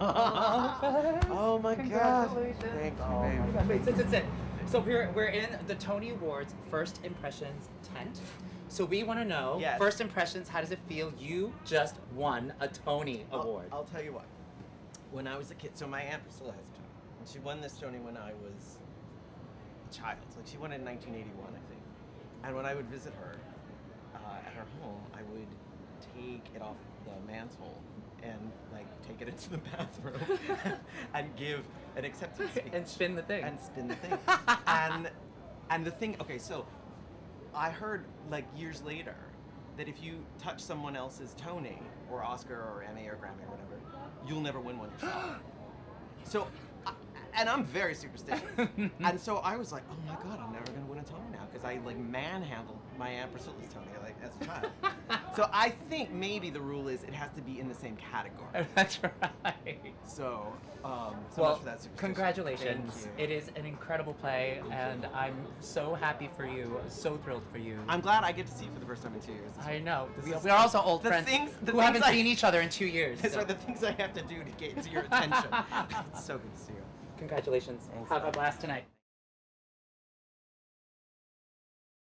oh my god. Congratulations. Thank you, Oh baby. God. Wait, sit, sit, sit. So we're we're in the Tony Awards First Impressions tent. So we want to know Yes. first impressions. How does it feel? You just won a Tony I'll- Award. I'll, tell you what. When I was a kid, so my aunt Priscilla has a Tony. And she won this Tony when I was a child. Like she won it in 1981, I think. And when I would visit her uh, at her home, I would take it off the mantle and it into the bathroom and give an acceptance speech and spin the thing. and spin the thing. and and the thing, okay, so I heard like years later that if you touch someone else's Tony or Oscar or Emmy or Grammy or whatever, you'll never win one yourself. so, and I'm very superstitious, and so I was like, oh my god, I'm never gonna win a Tony now because I like manhandled my Aunt Priscilla's Tony like as a child. so I think maybe the rule is it has to be in the same category. That's right. So, um, so well, much for that superstition. congratulations. Thank you. It is an incredible play, and I'm so happy for you. So thrilled for you. I'm glad I get to see you for the first time in two years. I know. This We, we're also old the friends things- the who things haven't I- seen each other in two years. These so- are the things I have to do to get to your attention. it's so good to see you. Congratulations. Thanks, Have a blast tonight.